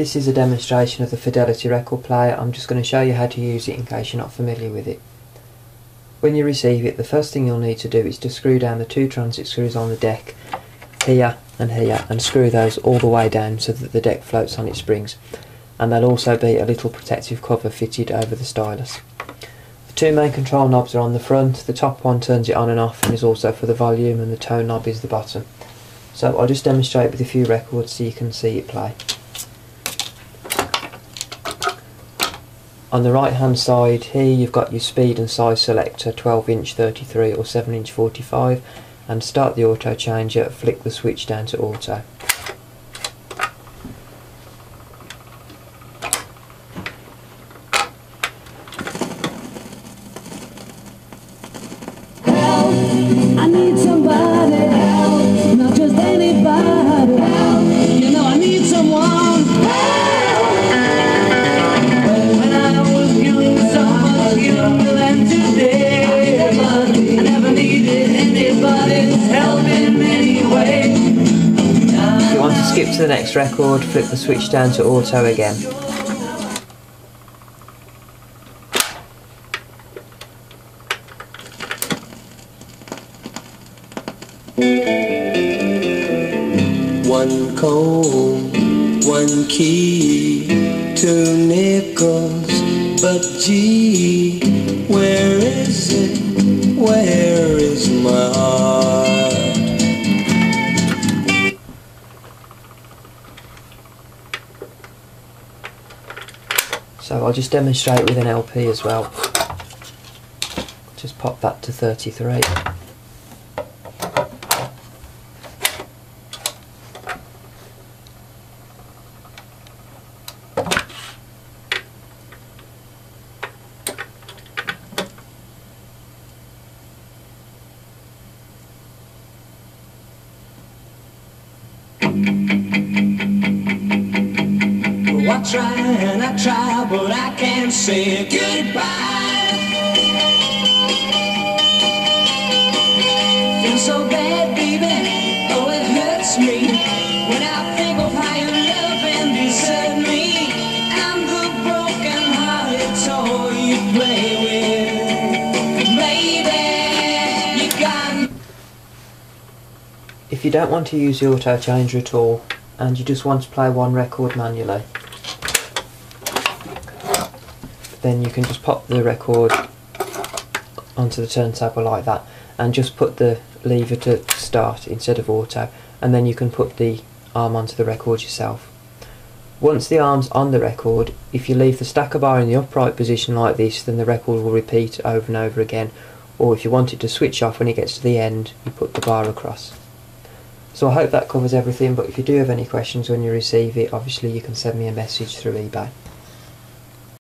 This is a demonstration of the Fidelity record player. I'm just going to show you how to use it in case you're not familiar with it. When you receive it, the first thing you'll need to do is to screw down the two transit screws on the deck, here and here, and screw those all the way down so that the deck floats on its springs. And there'll also be a little protective cover fitted over the stylus. The two main control knobs are on the front, the top one turns it on and off and is also for the volume and the tone knob is the bottom. So I'll just demonstrate with a few records so you can see it play. On the right hand side here you've got your speed and size selector 12 inch 33 or 7 inch 45 and start the auto changer, flick the switch down to auto. The next record, flip the switch down to auto again. One comb, one key, two nickels, but gee, where is it? Where So I'll just demonstrate with an LP as well. Just pop that to 33. Oh, Try and I try, but I can't say goodbye. Feel so bad, baby. Oh, it hurts me when I think of how you love and me. I'm the broken-hearted toy you play with, If you don't want to use the auto changer at all and you just want to play one record manually then you can just pop the record onto the turntable like that and just put the lever to start instead of auto and then you can put the arm onto the record yourself. Once the arm's on the record, if you leave the stacker bar in the upright position like this then the record will repeat over and over again or if you want it to switch off when it gets to the end you put the bar across. So I hope that covers everything but if you do have any questions when you receive it obviously you can send me a message through eBay.